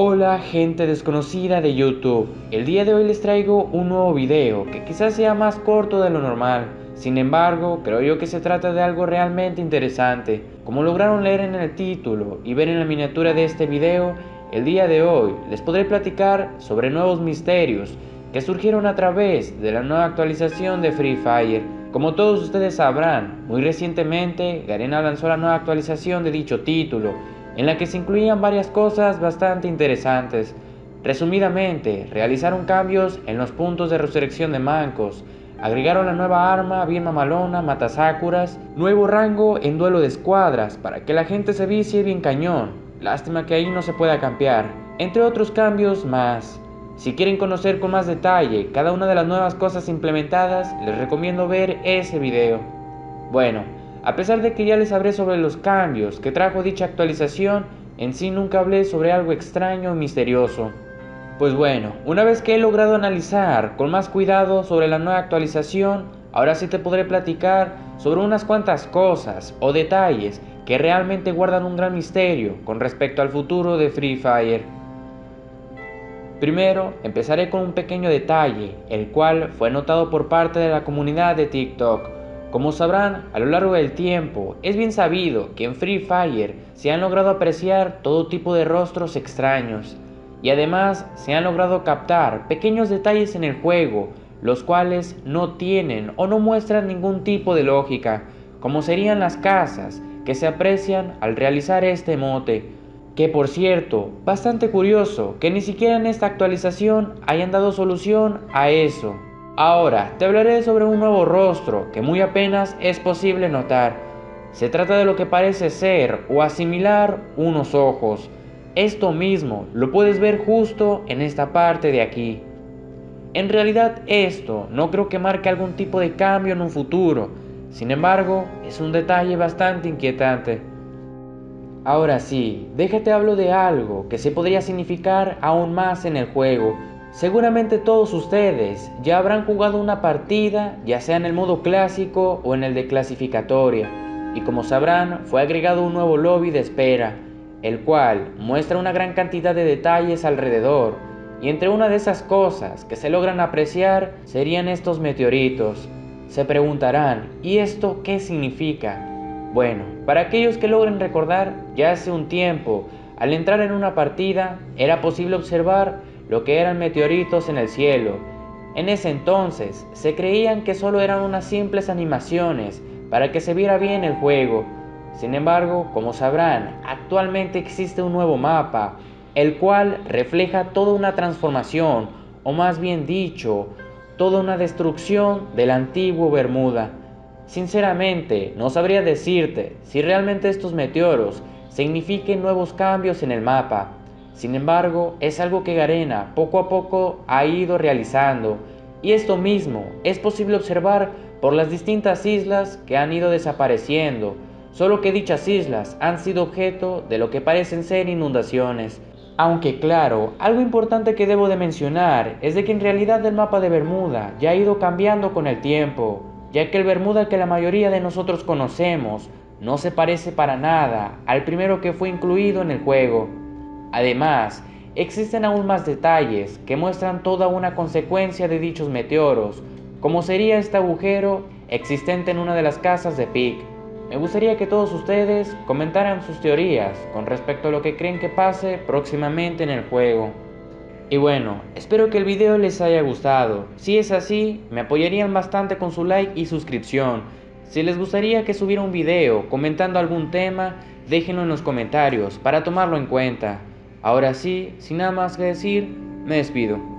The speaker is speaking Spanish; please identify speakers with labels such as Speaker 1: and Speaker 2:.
Speaker 1: Hola gente desconocida de YouTube, el día de hoy les traigo un nuevo video que quizás sea más corto de lo normal, sin embargo creo yo que se trata de algo realmente interesante. Como lograron leer en el título y ver en la miniatura de este video, el día de hoy les podré platicar sobre nuevos misterios que surgieron a través de la nueva actualización de Free Fire. Como todos ustedes sabrán, muy recientemente Garena lanzó la nueva actualización de dicho título, en la que se incluían varias cosas bastante interesantes. Resumidamente, realizaron cambios en los puntos de resurrección de mancos, agregaron la nueva arma bien mamalona, matasakuras, nuevo rango en duelo de escuadras para que la gente se vicie bien cañón, lástima que ahí no se pueda campear, entre otros cambios más. Si quieren conocer con más detalle cada una de las nuevas cosas implementadas, les recomiendo ver ese video. Bueno, a pesar de que ya les hablé sobre los cambios que trajo dicha actualización, en sí nunca hablé sobre algo extraño o misterioso. Pues bueno, una vez que he logrado analizar con más cuidado sobre la nueva actualización, ahora sí te podré platicar sobre unas cuantas cosas o detalles que realmente guardan un gran misterio con respecto al futuro de Free Fire. Primero, empezaré con un pequeño detalle, el cual fue notado por parte de la comunidad de TikTok, como sabrán, a lo largo del tiempo, es bien sabido que en Free Fire se han logrado apreciar todo tipo de rostros extraños, y además se han logrado captar pequeños detalles en el juego, los cuales no tienen o no muestran ningún tipo de lógica, como serían las casas que se aprecian al realizar este mote, que por cierto, bastante curioso que ni siquiera en esta actualización hayan dado solución a eso. Ahora te hablaré sobre un nuevo rostro que muy apenas es posible notar. Se trata de lo que parece ser o asimilar unos ojos. Esto mismo lo puedes ver justo en esta parte de aquí. En realidad esto no creo que marque algún tipo de cambio en un futuro, sin embargo es un detalle bastante inquietante. Ahora sí, déjate hablo de algo que se podría significar aún más en el juego, Seguramente todos ustedes ya habrán jugado una partida, ya sea en el modo clásico o en el de clasificatoria, y como sabrán fue agregado un nuevo lobby de espera, el cual muestra una gran cantidad de detalles alrededor, y entre una de esas cosas que se logran apreciar serían estos meteoritos. Se preguntarán, ¿y esto qué significa? Bueno, para aquellos que logren recordar, ya hace un tiempo, al entrar en una partida, era posible observar lo que eran meteoritos en el cielo. En ese entonces se creían que solo eran unas simples animaciones para que se viera bien el juego. Sin embargo, como sabrán, actualmente existe un nuevo mapa, el cual refleja toda una transformación, o más bien dicho, toda una destrucción del antiguo Bermuda. Sinceramente, no sabría decirte si realmente estos meteoros signifiquen nuevos cambios en el mapa, sin embargo, es algo que Garena poco a poco ha ido realizando y esto mismo es posible observar por las distintas islas que han ido desapareciendo, solo que dichas islas han sido objeto de lo que parecen ser inundaciones. Aunque claro, algo importante que debo de mencionar es de que en realidad el mapa de Bermuda ya ha ido cambiando con el tiempo, ya que el Bermuda que la mayoría de nosotros conocemos no se parece para nada al primero que fue incluido en el juego. Además, existen aún más detalles que muestran toda una consecuencia de dichos meteoros, como sería este agujero existente en una de las casas de Pic. Me gustaría que todos ustedes comentaran sus teorías con respecto a lo que creen que pase próximamente en el juego. Y bueno, espero que el video les haya gustado. Si es así, me apoyarían bastante con su like y suscripción. Si les gustaría que subiera un video comentando algún tema, déjenlo en los comentarios para tomarlo en cuenta. Ahora sí, sin nada más que decir, me despido.